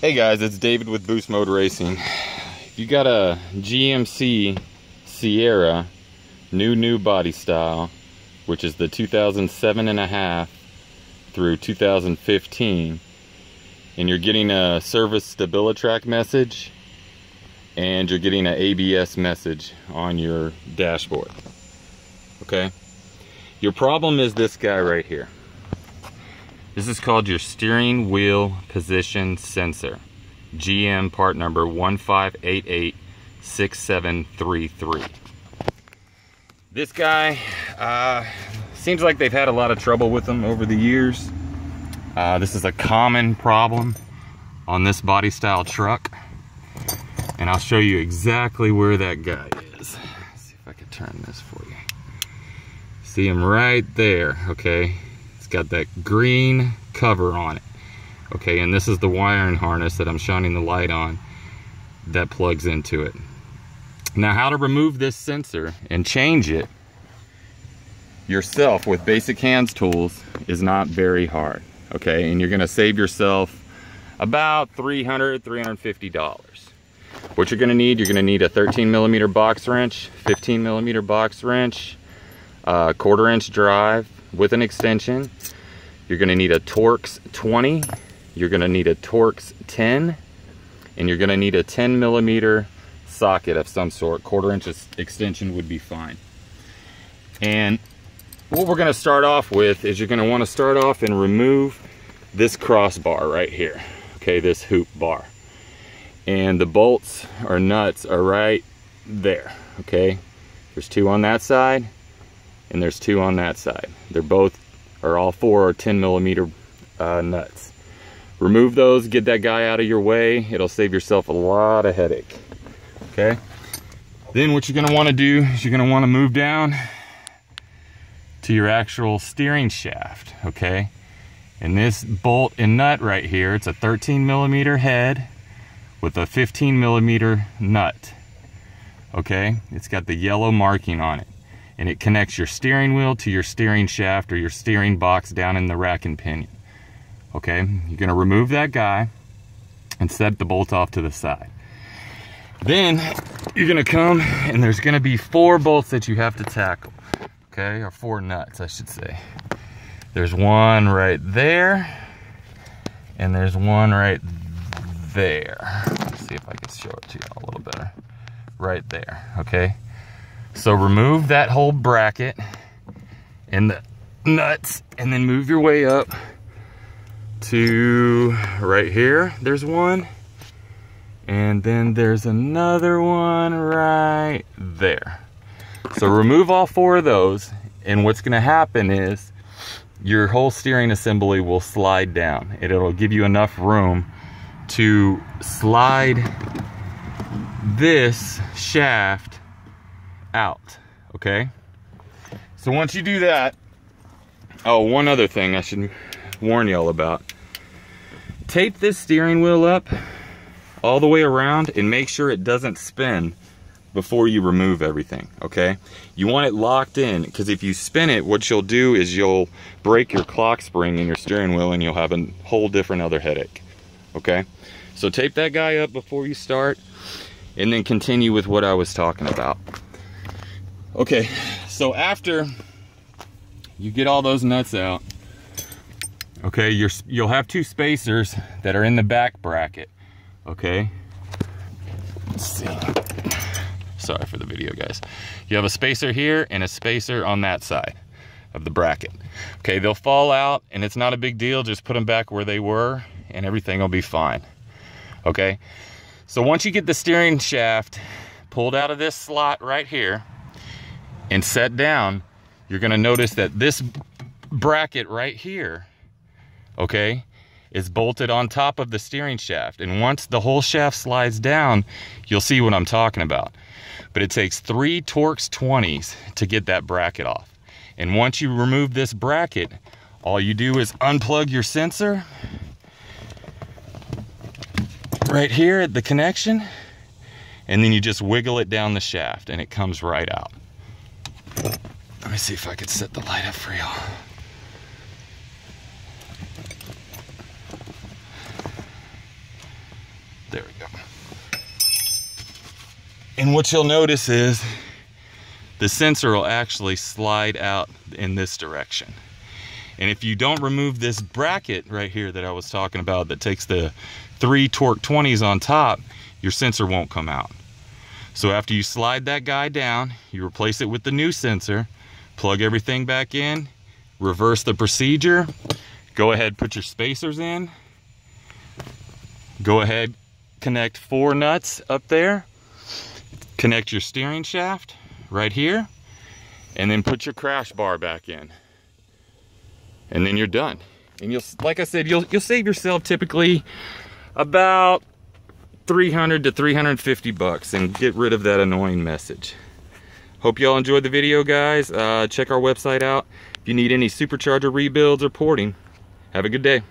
Hey guys, it's David with Boost Mode Racing. You got a GMC Sierra new new body style, which is the 2007 and a half through 2015, and you're getting a service StabiliTrak message, and you're getting an ABS message on your dashboard. Okay? Your problem is this guy right here. This is called your steering wheel position sensor. GM part number 15886733. This guy, uh, seems like they've had a lot of trouble with them over the years. Uh, this is a common problem on this body style truck. And I'll show you exactly where that guy is. Let's see if I can turn this for you. See him right there, okay? Got that green cover on it. Okay, and this is the wiring harness that I'm shining the light on that plugs into it. Now how to remove this sensor and change it yourself with basic hands tools is not very hard. Okay, and you're gonna save yourself about $300, $350. What you're gonna need, you're gonna need a 13 millimeter box wrench, 15 millimeter box wrench, a quarter inch drive, with an extension. You're gonna need a Torx 20, you're gonna need a Torx 10, and you're gonna need a 10 millimeter socket of some sort. Quarter inch extension would be fine. And what we're gonna start off with is you're gonna wanna start off and remove this crossbar right here. Okay, this hoop bar. And the bolts or nuts are right there, okay? There's two on that side and there's two on that side. They're both, or all four are 10 millimeter uh, nuts. Remove those, get that guy out of your way. It'll save yourself a lot of headache, okay? Then what you're gonna wanna do is you're gonna wanna move down to your actual steering shaft, okay? And this bolt and nut right here, it's a 13 millimeter head with a 15 millimeter nut, okay? It's got the yellow marking on it and it connects your steering wheel to your steering shaft or your steering box down in the rack and pinion. Okay, you're gonna remove that guy and set the bolt off to the side. Then you're gonna come and there's gonna be four bolts that you have to tackle. Okay, or four nuts, I should say. There's one right there, and there's one right there. Let's see if I can show it to you a little better. Right there, okay? So remove that whole bracket and the nuts and then move your way up to right here. There's one. And then there's another one right there. So remove all four of those. And what's gonna happen is your whole steering assembly will slide down. It'll give you enough room to slide this shaft out, okay? So once you do that, oh, one other thing I should warn y'all about. Tape this steering wheel up all the way around and make sure it doesn't spin before you remove everything, okay? You want it locked in because if you spin it, what you'll do is you'll break your clock spring in your steering wheel and you'll have a whole different other headache, okay? So tape that guy up before you start and then continue with what I was talking about. Okay, so after you get all those nuts out, okay, you're, you'll have two spacers that are in the back bracket, okay? Let's see. Sorry for the video, guys. You have a spacer here and a spacer on that side of the bracket. Okay, they'll fall out and it's not a big deal. Just put them back where they were and everything will be fine. Okay, so once you get the steering shaft pulled out of this slot right here, and set down, you're gonna notice that this bracket right here, okay, is bolted on top of the steering shaft. And once the whole shaft slides down, you'll see what I'm talking about. But it takes three Torx 20s to get that bracket off. And once you remove this bracket, all you do is unplug your sensor right here at the connection, and then you just wiggle it down the shaft and it comes right out. Let me see if I could set the light up for y'all. There we go. And what you'll notice is the sensor will actually slide out in this direction. And if you don't remove this bracket right here that I was talking about that takes the three Torx 20s on top, your sensor won't come out. So after you slide that guy down, you replace it with the new sensor, plug everything back in, reverse the procedure, go ahead, put your spacers in, go ahead, connect four nuts up there, connect your steering shaft right here, and then put your crash bar back in. And then you're done. And you'll, like I said, you'll, you'll save yourself typically about 300 to 350 bucks and get rid of that annoying message. Hope y'all enjoyed the video, guys. Uh, check our website out if you need any supercharger rebuilds or porting. Have a good day.